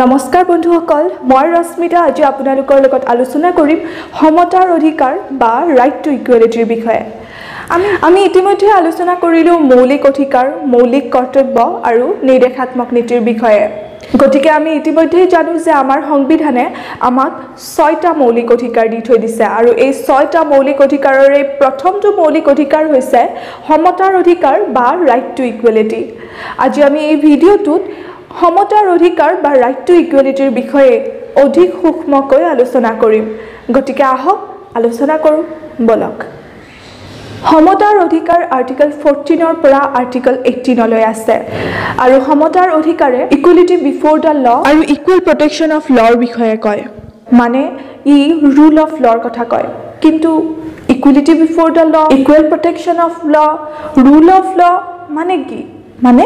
নমস্কাৰ বন্ধুসকল মই ৰশ্মিতা আজি আপোনালোকৰ লগত আলোচনা কৰিম সমতাৰ অধিকাৰ বা ৰাইট টু ইকুৱেলিটিৰ বিষয়ে। আমি আমি ইতিমধ্যে আলোচনা কৰিলোঁ মৌলিক অধিকাৰ মৌলিক কৰ্তব্য আৰু নিৰ্দেশাত্মক নীতিৰ বিষয়ে। গতিকে আমি ইতিমধ্যেই জানো যে আমাৰ সংবিধানে আমাক ছয়টা মৌলিক অধিকাৰ দি থৈ দিছে আৰু এই ছয়টা মৌলিক অধিকাৰৰে প্ৰথমটো মৌলিক অধিকাৰ হৈছে সমতাৰ অধিকাৰ বা ৰাইট টু ইকুৱেলিটি আজি আমি এই ভিডিঅ'টোত সমতাৰ অধিকাৰ বা ৰাইট টু ইকুৱেলিটিৰ বিষয়ে অধিক সূক্ষ্মকৈ আলোচনা কৰিম। গতিকে আহক আলোচনা কৰোঁ। বলক। সমতাৰ অধিকাৰ আৰ্টিকল ফৰ্টিনৰ পৰা আৰ্টিকল এইটিনলৈ আছে। আৰু সমতাৰ অধিকাৰে ইকুৱেলিটি বিফৰ দ্য ল আৰু ইকুৱেল প্ৰটেকশ্যন অফ লৰ বিষয়ে কয়। মানে ই ৰুল অফ লৰ কথা কয়। কিন্তু equality before the law equal protection of law rule of law মানে কি? মানে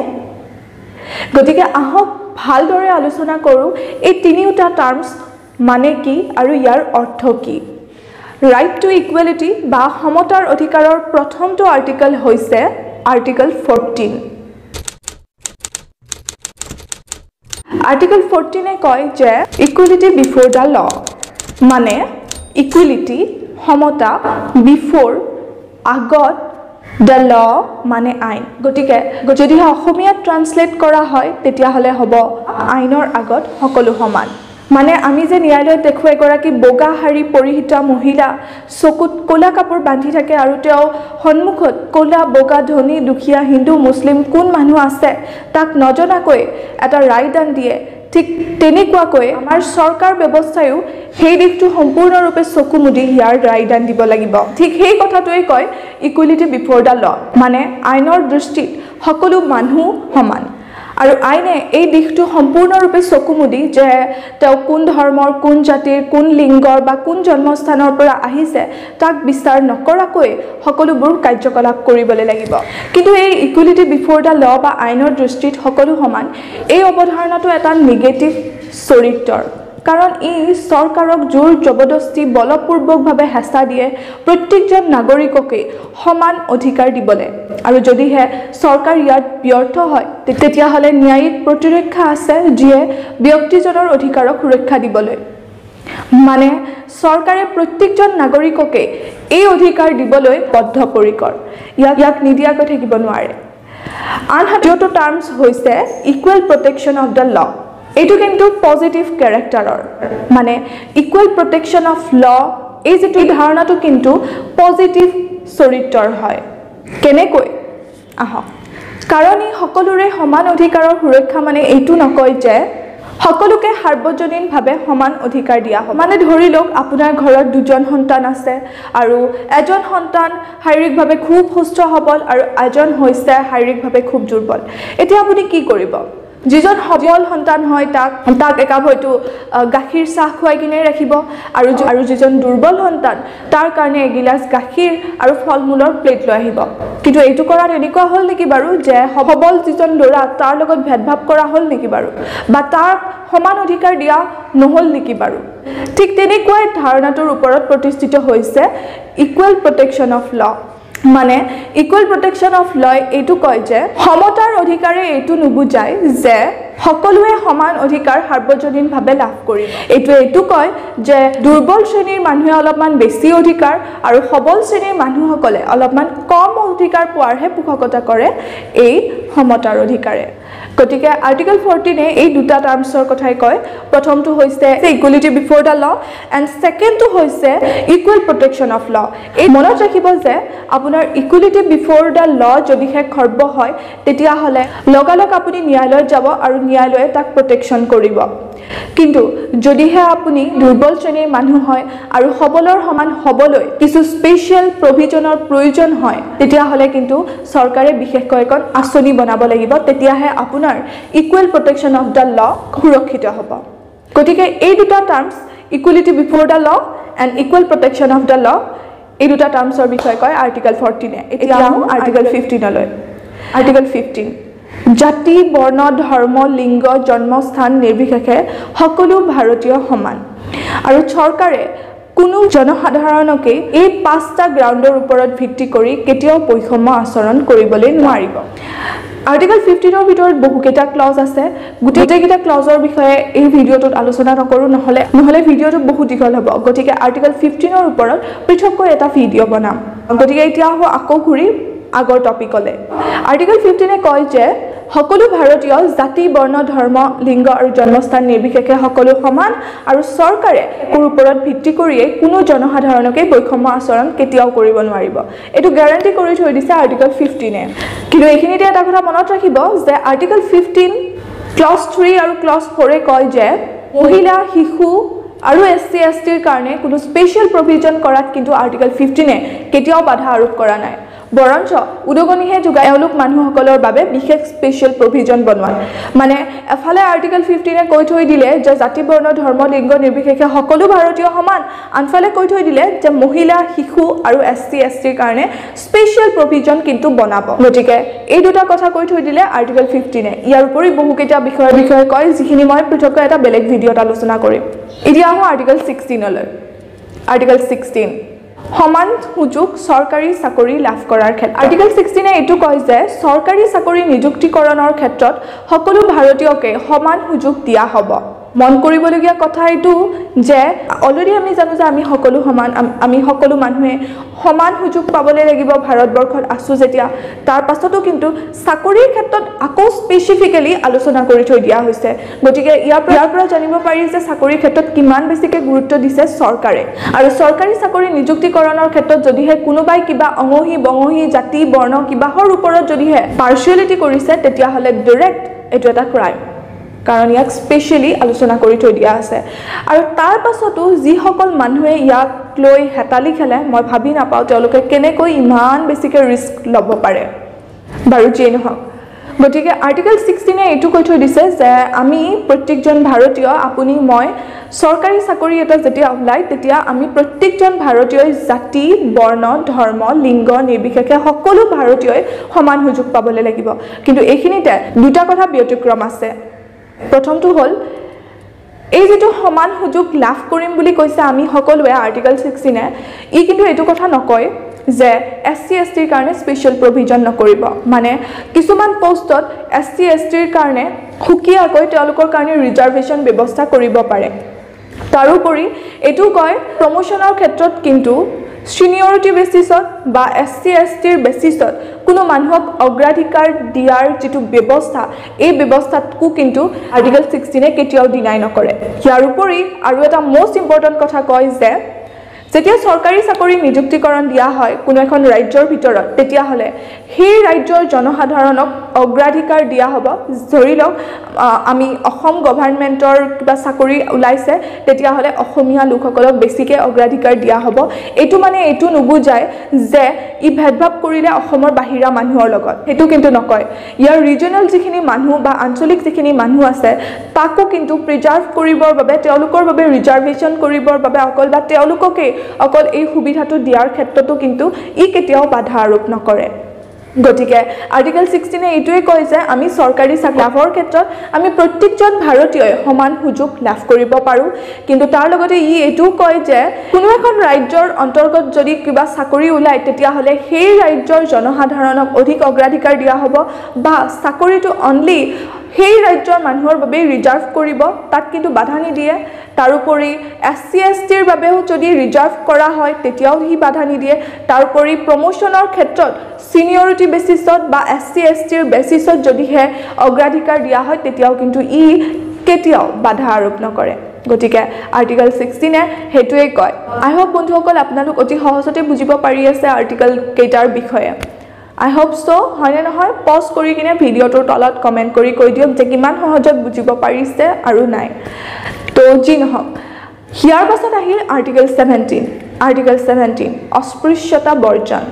গতিকে আহক ভালদৰে আলোচনা কৰোঁ এই তিনিওটা টাৰ্মছ মানে কি আৰু ইয়াৰ অৰ্থ কি? ৰাইট টু ইকুৱেলিটি বা সমতাৰ অধিকাৰৰ প্ৰথমটো আৰ্টিকল হৈছে আৰ্টিকল ফৰ্টিন আৰ্টিকল ফৰ্টিনে কয় যে ইকুৱেলিটি বিফৰ দ্য ল মানে ইকুৱেলিটি সমতা বিফৰ আগত দ্য ল মানে আইন। গতিকে যদিহে অসমীয়াত ট্ৰান্সলেট কৰা হয় তেতিয়াহ'লে হ'ব আইনৰ আগত সকলো সমান। মানে আমি যে ন্যায়ালয়ত দেখোঁ এগৰাকী বগা শাৰী পৰিহিতা মহিলা চকুত ক'লা কাপোৰ বান্ধি থাকে আৰু তেওঁ সন্মুখত ক'লা বগা ধনী দুখীয়া হিন্দু মুছলিম কোন মানুহ আছে তাক নজনাকৈ এটা ৰায়দান দিয়ে ঠিক তেনেকুৱাকৈ আমাৰ চৰকাৰ ব্যৱস্থায়ো সেই দিশটো সম্পূৰ্ণৰূপে চকু মুদি ইয়াৰ ৰায়দান দিব লাগিব। ঠিক সেই কথাটোৱে কয় ইকুৱেলিটি বিফৰ দ্য ল মানে আইনৰ দৃষ্টিত সকলো মানুহ সমান। আৰু আইনে এই দিশটো সম্পূৰ্ণৰূপে চকু মুদি যে তেওঁ কোন ধৰ্মৰ কোন জাতিৰ কোন লিংগৰ বা কোন জন্মস্থানৰ পৰা আহিছে তাক বিচাৰ নকৰাকৈ সকলোবোৰ কাৰ্যকলাপ কৰিবলৈ লাগিব। কিন্তু এই ইকুৱেলিটি বিফৰ দ্য ল বা আইনৰ দৃষ্টিত সকলো সমান এই অৱধাৰণাটো এটা নিগেটিভ চৰিত্ৰৰ। কাৰণ ই চৰকাৰক জোৰ জবৰদস্তি বলপূৰ্বকভাৱে হেঁচা দিয়ে প্ৰত্যেকজন নাগৰিককে সমান অধিকাৰ দিবলৈ। আৰু যদিহে চৰকাৰ ইয়াত ব্যৰ্থ হয় তেতিয়াহ'লে ন্যায়িক প্ৰতিৰক্ষা আছে যিয়ে ব্যক্তিজনৰ অধিকাৰক সুৰক্ষা দিবলৈ। মানে চৰকাৰে প্ৰত্যেকজন নাগৰিককে এই অধিকাৰ দিবলৈ বদ্ধপৰিকৰ। ইয়াক ইয়াক নিদিয়াকৈ থাকিব নোৱাৰে। আনহাতে টাৰ্মছ হৈছে ইকুৱেল প্ৰটেকশ্যন অফ দ্য ল এইটো কিন্তু পজিটিভ কেৰেক্টাৰৰ মানে ইকুৱেল প্ৰটেকশ্যন অফ ল এই যিটো ধাৰণাটো কিন্তু পজিটিভ চৰিত্ৰৰ হয়। কেনেকৈ? আহক। কাৰণ ই সকলোৰে সমান অধিকাৰৰ সুৰক্ষা মানে এইটো নকয় যে সকলোকে সাৰ্বজনীনভাৱে সমান অধিকাৰ দিয়া হয় মানে ধৰি লওক আপোনাৰ ঘৰত দুজন সন্তান আছে আৰু এজন সন্তান শাৰীৰিকভাৱে খুব সুস্থ সবল আৰু এজন হৈছে শাৰীৰিকভাৱে খুব দুৰ্বল। এতিয়া আপুনি কি কৰিব? যিজন সবল সন্তান হয় তাক তাক একাপ হয়তো গাখীৰ চাহ খুৱাই কিনে ৰাখিব। আৰু আৰু যিজন দুৰ্বল সন্তান তাৰ কাৰণে এগিলাচ গাখীৰ আৰু ফল মূলৰ প্লেট লৈ আহিব। কিন্তু এইটো কৰাত এনেকুৱা হ'ল নেকি বাৰু যে সবল যিজন ল'ৰা তাৰ লগত ভেদভাৱ কৰা হ'ল নেকি বাৰু? বা তাক সমান অধিকাৰ দিয়া নহ'ল নেকি বাৰু? ঠিক তেনেকুৱাই ধাৰণাটোৰ ওপৰত প্ৰতিষ্ঠিত হৈছে ইকুৱেল প্ৰটেকশ্যন অফ ল মানে ইকুৱেল প্ৰটেকশ্যন অফ লয় এইটো কয় যে সমতাৰ অধিকাৰে এইটো নুবুজায় যে সকলোৱে সমান অধিকাৰ সাৰ্বজনীনভাৱে লাভ কৰিব। এইটোৱে এইটো কয় যে দুৰ্বল শ্ৰেণীৰ মানুহে অলপমান বেছি অধিকাৰ আৰু সবল শ্ৰেণীৰ মানুহসকলে অলপমান কম অধিকাৰ পোৱাৰহে পোষকতা কৰে এই সমতাৰ অধিকাৰে। গতিকে আৰ্টিকল ফৰ্টিনে এই দুটা টাৰ্মছৰ কথাই কয়। প্ৰথমটো হৈছে equality before the law and ছেকেণ্ডটো হৈছে ইকুৱেল প্ৰটেকশ্যন অফ ল এই মনত ৰাখিব যে আপোনাৰ ইকুৱেলিটি বিফৰ দ্য ল যদিহে খৰ্ব হয় তেতিয়াহ'লে লগালগ আপুনি ন্যায়ালয়ত যাব আৰু ন্যায়ালয়ে তাক প্ৰটেকশ্যন কৰিব। কিন্তু যদিহে আপুনি দুৰ্বল শ্ৰেণীৰ মানুহ হয় আৰু সবলৰ সমান হ'বলৈ কিছু স্পেচিয়েল প্ৰভিজনৰ প্ৰয়োজন হয় তেতিয়াহ'লে কিন্তু চৰকাৰে বিশেষকৈ এখন আঁচনি বনাব লাগিব তেতিয়াহে আপোনাৰ ইকুৱেল প্ৰটেকশ্যন অফ দ্য ল সুৰক্ষিত হ'ব। গতিকে এই দুটা terms equality before the law and equal protection of the law এই দুটা টাৰ্মছৰ বিষয়ে কয় আৰ্টিকল ফৰ্টিনে এতিয়া আৰ্টিকল ফিফটিনলৈ আৰ্টিকল ফিফটিন জাতি বৰ্ণ ধৰ্ম লিংগ জন্মস্থান নিৰ্বিশেষে সকলো ভাৰতীয় সমান। আৰু চৰকাৰে কোনো জনসাধাৰণকেই এই পাঁচটা গ্ৰাউণ্ডৰ ওপৰত ভিত্তি কৰি কেতিয়াও বৈষম্য আচৰণ কৰিবলৈ নোৱাৰিব। আৰ্টিকেল ফিফটিনৰ ভিতৰত বহুকেইটা ক্লজ আছে। গোটেইকেইটা ক্লজৰ বিষয়ে এই ভিডিঅ'টোত আলোচনা নকৰোঁ নহ'লে নহ'লে ভিডিঅ'টো বহুত দীঘল হ'ব। গতিকে আৰ্টিকেল ফিফটিনৰ ওপৰত পৃথককৈ এটা ভিডিঅ' বনাম। গতিকে এতিয়া আহোঁ আকৌ ঘূৰি আগৰ টপিকলৈ আৰ্টিকেল ফিফটিনে কয় যে সকলো ভাৰতীয় জাতি বৰ্ণ ধৰ্ম লিংগ আৰু জন্মস্থান নিৰ্বিশেষে সকলো সমান আৰু চৰকাৰে একোৰ ওপৰত ভিত্তি কৰিয়েই কোনো জনসাধাৰণকেই বৈষম্য আচৰণ কেতিয়াও কৰিব নোৱাৰিব। এইটো গেৰাণ্টি কৰি থৈ দিছে আৰ্টিকেল ফিফটিনে কিন্তু এইখিনিতে এটা কথা মনত ৰাখিব যে আৰ্টিকেল ফিফটিন ক্লজ থ্ৰী আৰু ক্লজ ফ'ৰে কয় যে মহিলা শিশু আৰু এছ চি এছ টিৰ কাৰণে কোনো স্পেচিয়েল প্ৰভিজন কৰাত কিন্তু আৰ্টিকেল ফিফটিনে কেতিয়াও বাধা আৰোপ কৰা নাই। বৰঞ্চ উদগনিহে যোগায় এওঁলোক মানুহসকলৰ বাবে বিশেষ স্পেচিয়েল প্ৰভিজন বনোৱাত মানে এফালে আৰ্টিকেল ফিফটিনে কৈ থৈ দিলে যে জাতি বৰ্ণ ধৰ্ম লিংগ নিৰ্বিশেষে সকলো ভাৰতীয় সমান। আনফালে কৈ থৈ দিলে যে মহিলা শিশু আৰু এছ চি এছ টিৰ কাৰণে স্পেচিয়েল প্ৰভিজন কিন্তু বনাব। গতিকে এই দুটা কথা কৈ থৈ দিলে আৰ্টিকেল ফিফটিনে ইয়াৰ উপৰি বহুকেইটা বিষয়ৰ বিষয়ে কয় যিখিনি মই পৃথককৈ এটা বেলেগ ভিডিঅ'ত আলোচনা কৰিম। এতিয়া আহোঁ আৰ্টিকেল ছিক্সটিনলৈ আৰ্টিকেল ছিক্সটিন সমান সুযোগ চৰকাৰী চাকৰি লাভ কৰাৰ ক্ষেত্ৰত। আৰ্টিকেল ছিক্সটিনে এইটো কয় যে চৰকাৰী চাকৰি নিযুক্তিকৰণৰ ক্ষেত্ৰত সকলো ভাৰতীয়কে সমান সুযোগ দিয়া হ'ব। মন কৰিবলগীয়া কথা এইটো যে অলৰেডি আমি জানো যে আমি সকলো সমান আমি সকলো মানুহে সমান সুযোগ পাবলৈ লাগিব ভাৰতবৰ্ষত আছোঁ যেতিয়া। তাৰ পাছতো কিন্তু চাকৰিৰ ক্ষেত্ৰত আকৌ স্পেচিফিকেলি আলোচনা কৰি থৈ দিয়া হৈছে। গতিকে ইয়াৰ ইয়াৰ পৰা জানিব পাৰি যে চাকৰিৰ ক্ষেত্ৰত কিমান বেছিকৈ গুৰুত্ব দিছে চৰকাৰে। আৰু চৰকাৰী চাকৰি নিযুক্তিকৰণৰ ক্ষেত্ৰত যদিহে কোনোবাই কিবা অঙহী বঙহী জাতি বৰ্ণ কিবাহৰ ওপৰত যদিহে পাৰ্চিয়েলিটি কৰিছে তেতিয়াহ'লে ডিৰেক্ট এইটো এটা ক্ৰাইম কাৰণ ইয়াক স্পেচিয়েলি আলোচনা কৰি থৈ দিয়া আছে। আৰু তাৰ পাছতো যিসকল মানুহে ইয়াক লৈ হেতালি খেলে মই ভাবি নাপাওঁ তেওঁলোকে কেনেকৈ ইমান বেছিকৈ ৰিস্ক ল'ব পাৰে। বাৰু যিয়েই নহওক। গতিকে আৰ্টিকেল ছিক্সটিনে এইটো কৈ থৈ দিছে যে আমি প্ৰত্যেকজন ভাৰতীয় আপুনি মই চৰকাৰী চাকৰি এটা যেতিয়া ওলায় তেতিয়া আমি প্ৰত্যেকজন ভাৰতীয়ই জাতি বৰ্ণ ধৰ্ম লিংগ নিৰ্বিশেষে সকলো ভাৰতীয়ই সমান সুযোগ পাবলৈ লাগিব। কিন্তু এইখিনিতে দুটা কথা ব্যতিক্ৰম আছে। প্ৰথমটো হ'ল এই যিটো সমান সুযোগ লাভ কৰিম বুলি কৈছে আমি সকলোৱে আৰ্টিকেল ছিক্সটিনে ই কিন্তু এইটো কথা নকয় যে এছ চি এছ টিৰ কাৰণে স্পেচিয়েল প্ৰভিজন নকৰিব। মানে কিছুমান পষ্টত এছ চি এছ টিৰ কাৰণে সুকীয়াকৈ তেওঁলোকৰ কাৰণে ৰিজাৰ্ভেশ্যন ব্যৱস্থা কৰিব পাৰে। তাৰোপৰি এইটো কয় প্ৰমোশ্যনৰ ক্ষেত্ৰত কিন্তু ছিনিয়ৰিটি বেচিছত বা এছ চি এছ টিৰ বেচিছত কোনো মানুহক অগ্ৰাধিকাৰ দিয়াৰ যিটো ব্যৱস্থা এই ব্যৱস্থাটোকো কিন্তু আৰ্টিকেল ছিক্সটিনে কেতিয়াও ডিনাই নকৰে। ইয়াৰ উপৰি আৰু এটা মষ্ট ইম্পৰ্টেণ্ট কথা কয় যে যেতিয়া চৰকাৰী চাকৰি নিযুক্তিকৰণ দিয়া হয় কোনো এখন ৰাজ্যৰ ভিতৰত তেতিয়াহ'লে সেই ৰাজ্যৰ জনসাধাৰণক অগ্ৰাধিকাৰ দিয়া হ'ব। ধৰি লওক আমি অসম গভাৰ্ণমেণ্টৰ কিবা চাকৰি ওলাইছে তেতিয়াহ'লে অসমীয়া লোকসকলক বেছিকৈ অগ্ৰাধিকাৰ দিয়া হ'ব। এইটো মানে এইটো নুবুজায় যে ই ভেদভাৱ কৰিলে অসমৰ বাহিৰা মানুহৰ লগত। সেইটো কিন্তু নকয়। ইয়াৰ ৰিজনেল যিখিনি মানুহ বা আঞ্চলিক যিখিনি মানুহ আছে তাকো কিন্তু প্ৰিজাৰ্ভ কৰিবৰ বাবে তেওঁলোকৰ বাবে ৰিজাৰ্ভেশ্যন কৰিবৰ বাবে অকল বা তেওঁলোককেই অকল এই সুবিধাটো দিয়াৰ ক্ষেত্ৰতো কিন্তু ই কেতিয়াও বাধা আৰোপ নকৰে। গতিকে আৰ্টিকেল ছিক্সটিনে এইটোৱে কয় যে আমি চৰকাৰী লাভৰ ক্ষেত্ৰত আমি প্ৰত্যেকজন ভাৰতীয়ই সমান সুযোগ লাভ কৰিব পাৰোঁ। কিন্তু তাৰ লগতে ই এইটোও কয় যে কোনো এখন ৰাজ্যৰ অন্তৰ্গত যদি কিবা চাকৰি ওলায় তেতিয়াহ'লে সেই ৰাজ্যৰ জনসাধাৰণক অধিক অগ্ৰাধিকাৰ দিয়া হ'ব বা চাকৰিটো অনলি সেই ৰাজ্যৰ মানুহৰ বাবেই ৰিজাৰ্ভ কৰিব তাত কিন্তু বাধা নিদিয়ে। তাৰোপৰি এছ চি এছ টিৰ বাবেও যদি ৰিজাৰ্ভ কৰা হয় তেতিয়াও সি বাধা নিদিয়ে। তাৰোপৰি প্ৰমোশ্যনৰ ক্ষেত্ৰত ছিনিয়ৰিটি বেচিছত বা এছ চি এছ টিৰ বেচিছত যদিহে অগ্ৰাধিকাৰ দিয়া হয় তেতিয়াও কিন্তু ই কেতিয়াও বাধা আৰোপ নকৰে। গতিকে আৰ্টিকেল ছিক্সটিনে সেইটোৱে কয়। আই হোপ বন্ধুসকল আপোনালোক অতি সহজতে বুজিব পাৰি আছে আৰ্টিকেল কেইটাৰ বিষয়ে। আই হোপ চ' হয়নে নহয়? পজ কৰি কিনে ভিডিঅ'টোৰ তলত কমেণ্ট কৰি কৈ দিয়ক যে কিমান সহজত বুজিব পাৰিছে আৰু নাই। তো যি নহওক ইয়াৰ পাছত আহিল আৰ্টিকেল ছেভেণ্টিন আৰ্টিকেল ছেভেণ্টিন অস্পৃশ্যতা বৰ্জন।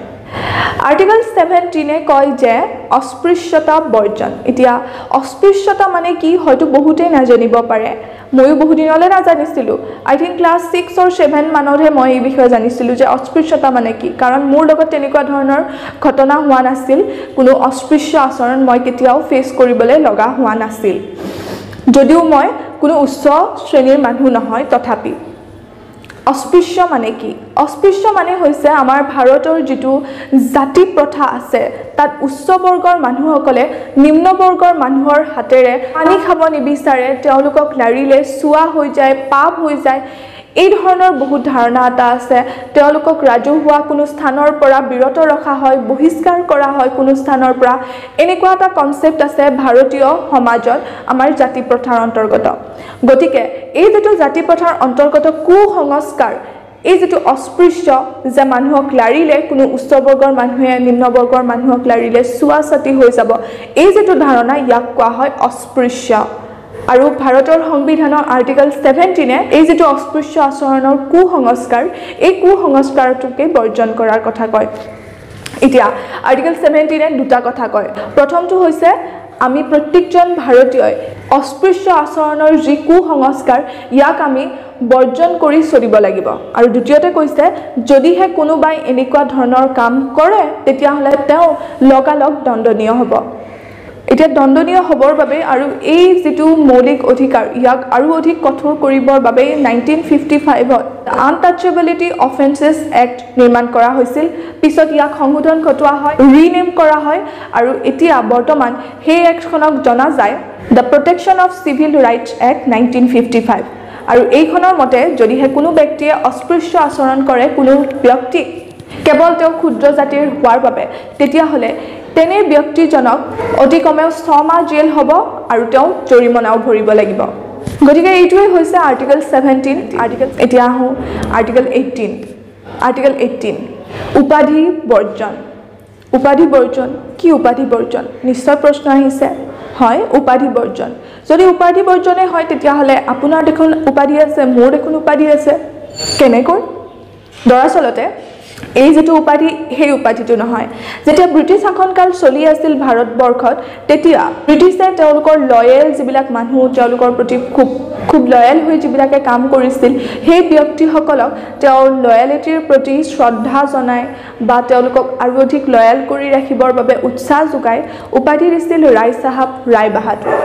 আৰ্টিকেল ছেভেণ্টিনে কয় যে অস্পৃশ্যতা বৰ্জন এতিয়া অস্পৃশ্যতা মানে কি হয়তো বহুতেই নাজানিব পাৰে। ময়ো বহুদিনলৈ নাজানিছিলোঁ। I think class six or seven মানতহে মই এই বিষয়ে জানিছিলোঁ যে অস্পৃশ্যতা মানে কি। কাৰণ মোৰ লগত তেনেকুৱা ধৰণৰ ঘটনা হোৱা নাছিল। কোনো অস্পৃশ্য আচৰণ মই কেতিয়াও ফেচ কৰিবলৈ লগা হোৱা নাছিল। যদিও মই কোনো উচ্চ শ্ৰেণীৰ মানুহ নহয় তথাপি। অস্পৃশ্য মানে কি? অস্পৃশ্য মানে হৈছে আমাৰ ভাৰতৰ যিটো জাতি প্ৰথা আছে তাত উচ্চ বৰ্গৰ মানুহসকলে নিম্ন বৰ্গৰ মানুহৰ হাতেৰে পানী খাব নিবিচাৰে তেওঁলোকক লাৰিলে চোৱা হৈ যায় পাপ হৈ যায় এই ধৰণৰ বহুত ধাৰণা এটা আছে। তেওঁলোকক ৰাজহুৱা কোনো স্থানৰ পৰা বিৰত ৰখা হয় বহিষ্কাৰ কৰা হয় কোনো স্থানৰ পৰা। এনেকুৱা এটা কনচেপ্ট আছে ভাৰতীয় সমাজত আমাৰ জাতি প্ৰথাৰ অন্তৰ্গত। গতিকে এই যিটো জাতি প্ৰথাৰ অন্তৰ্গত কুসংস্কাৰ এই যিটো অস্পৃশ্য যে মানুহক লাৰিলে কোনো উচ্চ বৰ্গৰ মানুহে নিম্ন বৰ্গৰ মানুহক লাৰিলে চোৱা চাতি হৈ যাব এই যিটো ধাৰণা ইয়াক কোৱা হয় অস্পৃশ্য। আৰু ভাৰতৰ সংবিধানৰ আৰ্টিকল ছেভেণ্টিনে এই যিটো অস্পৃশ্য আচৰণৰ কুসংস্কাৰ এই কুসংস্কাৰটোকে বৰ্জন কৰাৰ কথা কয়। এতিয়া আৰ্টিকল ছেভেণ্টিনে দুটা কথা কয়। প্ৰথমটো হৈছে আমি প্ৰত্যেকজন ভাৰতীয়ই অস্পৃশ্য আচৰণৰ যি কুসংস্কাৰ ইয়াক আমি বৰ্জন কৰি চলিব লাগিব। আৰু দ্বিতীয়তে কৈছে যদিহে কোনোবাই এনেকুৱা ধৰণৰ কাম কৰে তেতিয়াহ'লে তেওঁ লগালগ দণ্ডনীয় হ'ব। এতিয়া দণ্ডনীয় হ'বৰ বাবে আৰু এই যিটো মৌলিক অধিকাৰ ইয়াক আৰু অধিক কঠোৰ কৰিবৰ বাবে নাইনটিন ফিফটি ফাইভত আনটাচেবিলিটি অফেন্সেছ এক্ট নিৰ্মাণ কৰা হৈছিল। পিছত ইয়াক সংশোধন ঘটোৱা হয় ৰিনেম কৰা হয় আৰু এতিয়া বৰ্তমান সেই এক্টখনক জনা যায় the protection of civil rights act nineteen fifty five আৰু এইখনৰ মতে যদিহে কোনো ব্যক্তিয়ে অস্পৃশ্য আচৰণ কৰে কোনো ব্যক্তিক কেৱল তেওঁ ক্ষুদ্ৰ জাতিৰ হোৱাৰ বাবে তেতিয়াহ'লে তেনে ব্যক্তিজনক অতি কমেও ছমাহ জেল হ'ব আৰু তেওঁ জৰিমনাও ভৰিব লাগিব। গতিকে এইটোৱেই হৈছে আৰ্টিকল ছেভেণ্টিন আৰ্টিকল এতিয়া আহোঁ আৰ্টিকল এইটিন আৰ্টিকল এইটিন উপাধি বৰ্জন। উপাধি বৰ্জন কি উপাধি বৰ্জন? নিশ্চয় প্ৰশ্ন আহিছে। হয় উপাধি বৰ্জন। যদি উপাধি বৰ্জনে হয় তেতিয়াহ'লে আপোনাৰ দেখোন উপাধি আছে মোৰ দেখোন উপাধি আছে। কেনেকৈ? দৰাচলতে এই যিটো উপাধি সেই উপাধিটো নহয়। যেতিয়া ব্ৰিটিছ শাসনকাল চলি আছিল ভাৰতবৰ্ষত তেতিয়া ব্ৰিটিছে তেওঁলোকৰ লয়েল যিবিলাক মানুহ তেওঁলোকৰ প্ৰতি খুব খুব লয়েল হৈ যিবিলাকে কাম কৰিছিল সেই ব্যক্তিসকলক তেওঁৰ লয়েলিটিৰ প্ৰতি শ্ৰদ্ধা জনাই বা তেওঁলোকক আৰু অধিক লয়েল কৰি ৰাখিবৰ বাবে উৎসাহ যোগাই উপাধি দিছিল ৰাই চাহাব ৰাই বাহাদুৰ।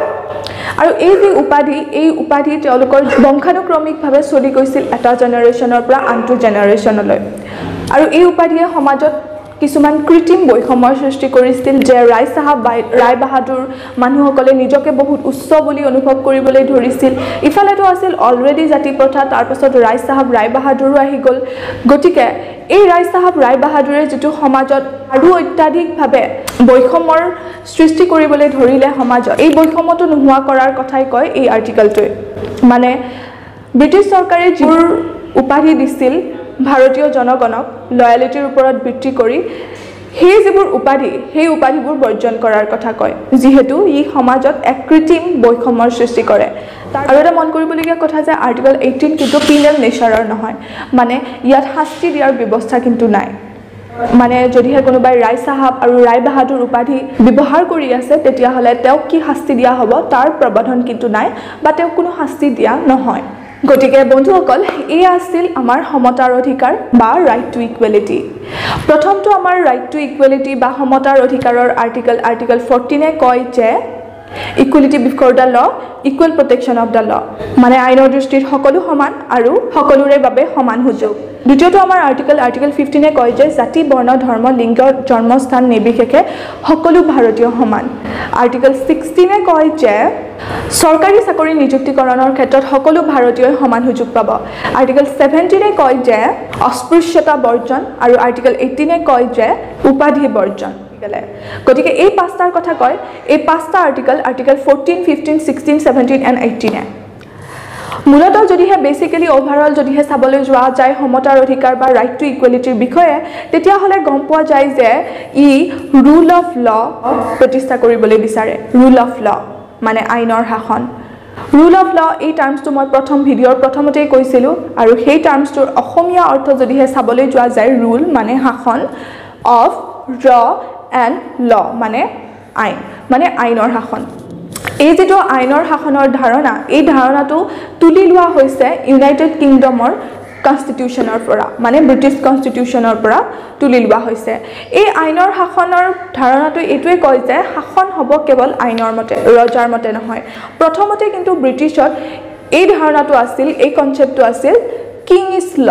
আৰু এই যি উপাধি এই উপাধি তেওঁলোকৰ বংশানুক্ৰমিকভাৱে চলি গৈছিল এটা জেনেৰেশ্যনৰ পৰা আনটো জেনেৰেশ্যনলৈ আৰু এই উপাধিয়ে সমাজত কিছুমান কৃত্ৰিম বৈষম্যৰ সৃষ্টি কৰিছিল যে ৰাই চাহাব ৰাই বাহাদুৰ মানুহসকলে নিজকে বহুত উচ্চ বুলি অনুভৱ কৰিবলৈ ধৰিছিল। ইফালেতো আছিল অলৰেডি জাতি প্ৰথা তাৰপাছত ৰাই চাহাব ৰাই বাহাদুৰো আহি গ'ল। গতিকে এই ৰাই চাহাব ৰাই বাহাদুৰে যিটো সমাজত আৰু অত্যাধিকভাৱে বৈষম্যৰ সৃষ্টি কৰিবলৈ ধৰিলে সমাজত এই বৈষম্যটো নোহোৱা কৰাৰ কথাই কয় এই আৰ্টিকেলটোৱে মানে ব্ৰিটিছ চৰকাৰে যিবোৰ উপাধি দিছিল ভাৰতীয় জনগণক লয়েলিটিৰ ওপৰত ভিত্তি কৰি সেই যিবোৰ উপাধি সেই উপাধিবোৰ বৰ্জন কৰাৰ কথা কয়। যিহেতু ই সমাজত এক কৃত্ৰিম বৈষম্যৰ সৃষ্টি কৰে। আৰু এটা মন কৰিবলগীয়া কথা যে আৰ্টিকল এইটিন কিন্তু পিনেল নেচাৰৰ নহয়। মানে ইয়াত শাস্তি দিয়াৰ ব্যৱস্থা কিন্তু নাই। মানে যদিহে কোনোবাই ৰাই চাহাব আৰু ৰাই বাহাদুৰ উপাধি ব্যৱহাৰ কৰি আছে তেতিয়াহ'লে তেওঁক কি শাস্তি দিয়া হ'ব তাৰ প্ৰৱধান কিন্তু নাই বা তেওঁক কোনো শাস্তি দিয়া নহয়। গতিকে বন্ধুসকল এয়া আছিল আমাৰ সমতাৰ অধিকাৰ বা ৰাইট টু ইকুৱেলিটি প্ৰথমটো আমাৰ ৰাইট টু ইকুৱেলিটি বা সমতাৰ অধিকাৰৰ আৰ্টিকেল আৰ্টিকেল ফৰ্টিনে কয় যে equality before the law equal protection of the law মানে আইনৰ দৃষ্টিত সকলো সমান আৰু সকলোৰে বাবে সমান সুযোগ। দ্বিতীয়টো আমাৰ আৰ্টিকেল আৰ্টিকেল ফিফটিনে কয় যে জাতি বৰ্ণ ধৰ্ম লিংগ জন্মস্থান নিৰ্বিশেষে সকলো ভাৰতীয় সমান। আৰ্টিকেল ছিক্সটিনে কয় যে চৰকাৰী চাকৰি নিযুক্তিকৰণৰ ক্ষেত্ৰত সকলো ভাৰতীয়ই সমান সুযোগ পাব। আৰ্টিকেল ছেভেণ্টিনে কয় যে অস্পৃশ্যতা বৰ্জন আৰু আৰ্টিকেল এইটিনে কয় যে উপাধি বৰ্জন। গতিকে এই পাঁচটাৰ কথা কয় এই পাঁচটা article article fourteen fifteen sixteen seventeen and এইটিনে মূলতঃ যদিহে বেচিকেলি অভাৰঅল যদিহে চাবলৈ যোৱা যায় সমতাৰ অধিকাৰ বা ৰাইট টু ইকুৱেলিটিৰ বিষয়ে তেতিয়াহ'লে গম পোৱা যায় যে ই ৰুল অফ ল প্ৰতিষ্ঠা কৰিবলৈ বিচাৰে। ৰুল অফ ল মানে আইনৰ শাসন। ৰুল অফ ল এই টাৰ্মছটো মই প্ৰথম ভিডিঅ'ৰ প্ৰথমতেই কৈছিলোঁ আৰু সেই টাৰ্মছটোৰ অসমীয়া অৰ্থ যদিহে চাবলৈ যোৱা যায় ৰুল মানে শাসন অফ ৰ এণ্ড ল মানে আইন মানে আইনৰ শাসন। এই যিটো আইনৰ শাসনৰ ধাৰণা এই ধাৰণাটো তুলি লোৱা হৈছে ইউনাইটেড কিংডমৰ কনষ্টিটিউশ্যনৰ পৰা মানে ব্ৰিটিছ কনষ্টিটিউশ্যনৰ পৰা তুলি লোৱা হৈছে। এই আইনৰ শাসনৰ ধাৰণাটো এইটোৱে কয় যে শাসন হ'ব কেৱল আইনৰ মতে ৰজাৰ মতে নহয়। প্ৰথমতে কিন্তু ব্ৰিটিছত এই ধাৰণাটো আছিল এই কনচেপ্টটো আছিল কিং ইজ ল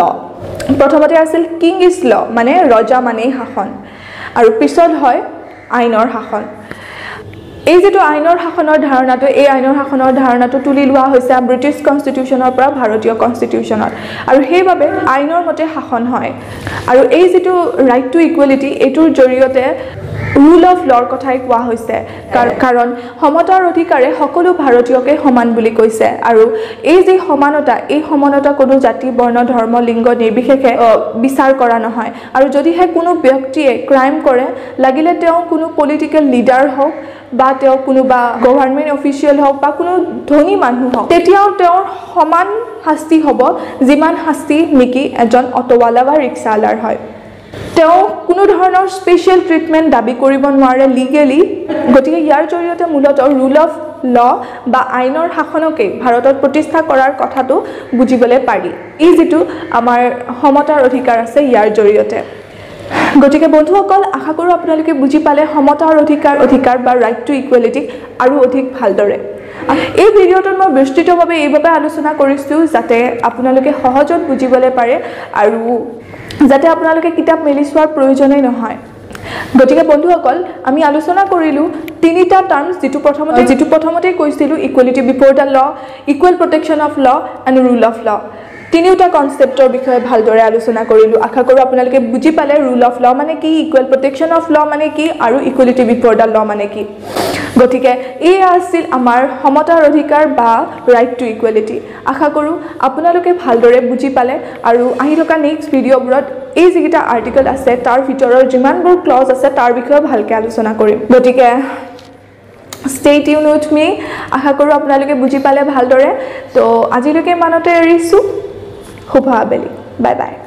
প্ৰথমতে আছিল কিং ইজ ল মানে ৰজা মানেই শাসন। আৰু পিছত হয় আইনৰ শাসন। এই যিটো আইনৰ শাসনৰ ধাৰণাটো এই আইনৰ শাসনৰ ধাৰণাটো তুলি লোৱা হৈছে ব্ৰিটিছ কনষ্টিটিউশ্যনৰ পৰা ভাৰতীয় কনষ্টিটিউশ্যনত আৰু সেইবাবে আইনৰ মতে শাসন হয়। আৰু এই যিটো ৰাইট টু ইকুৱেলিটি এইটোৰ জৰিয়তে ৰুল অফ লৰ কথাই কোৱা হৈছে। কাৰণ সমতাৰ অধিকাৰে সকলো ভাৰতীয়কে সমান বুলি কৈছে। আৰু এই যি সমানতা এই সমানতা কোনো জাতি বৰ্ণ ধৰ্ম লিংগ নিৰ্বিশেষে বিচাৰ কৰা নহয়। আৰু যদিহে কোনো ব্যক্তিয়ে ক্ৰাইম কৰে লাগিলে তেওঁ কোনো পলিটিকেল লিডাৰ হওক বা তেওঁ কোনোবা গভাৰ্ণমেণ্ট অফিচিয়েল হওক বা কোনো ধনী মানুহ হওক তেতিয়াও তেওঁৰ সমান শাস্তি হ'ব যিমান শাস্তি নেকি এজন অট'ৱালা বা ৰিক্সাৱালাৰ হয়। তেওঁ কোনো ধৰণৰ স্পেচিয়েল ট্ৰিটমেণ্ট দাবী কৰিব নোৱাৰে লিগেলি গতিকে ইয়াৰ জৰিয়তে মূলতঃ ৰুল অফ ল বা আইনৰ শাসনকেই ভাৰতত প্ৰতিষ্ঠা কৰাৰ কথাটো বুজিবলৈ পাৰি। ই যিটো আমাৰ সমতাৰ অধিকাৰ আছে ইয়াৰ জৰিয়তে। গতিকে বন্ধুসকল আশা কৰোঁ আপোনালোকে বুজি পালে সমতাৰ অধিকাৰ অধিকাৰ বা ৰাইট টু ইকুৱেলিটিক আৰু অধিক ভালদৰে। এই ভিডিঅ'টোত মই বিস্তৃতভাৱে এইবাবে আলোচনা কৰিছোঁ যাতে আপোনালোকে সহজত বুজিবলৈ পাৰে আৰু যাতে আপোনালোকে কিতাপ মেলি চোৱাৰ প্ৰয়োজনেই নহয়। গতিকে বন্ধুসকল আমি আলোচনা কৰিলোঁ তিনিটা টাৰ্মছ যিটো প্ৰথমতে যিটো প্ৰথমতেই কৈছিলোঁ equality before the law equal protection of law and rule of law তিনিওটা কনচেপ্টৰ বিষয়ে ভালদৰে আলোচনা কৰিলোঁ। আশা কৰোঁ আপোনালোকে বুজি পালে ৰুল অফ ল মানে কি ইকুৱেল প্ৰটেকশ্যন অফ ল মানে কি আৰু ইকুৱেলিটি বিফৰ দ্য ল মানে কি। গতিকে এয়া আছিল আমাৰ সমতাৰ অধিকাৰ বা ৰাইট টু ইকুৱেলিটি আশা কৰোঁ আপোনালোকে ভালদৰে বুজি পালে। আৰু আহি থকা নেক্সট ভিডিঅ'বোৰত এই যিকেইটা আৰ্টিকল আছে তাৰ ভিতৰৰ যিমানবোৰ ক্লজ আছে তাৰ বিষয়ে ভালকৈ আলোচনা কৰিম। গতিকে ষ্টে টিউন উইথ মি আশা কৰোঁ আপোনালোকে বুজি পালে ভালদৰে। তো আজিলৈকে ইমানতে এৰিছোঁ। हुबा बेली बाय बाय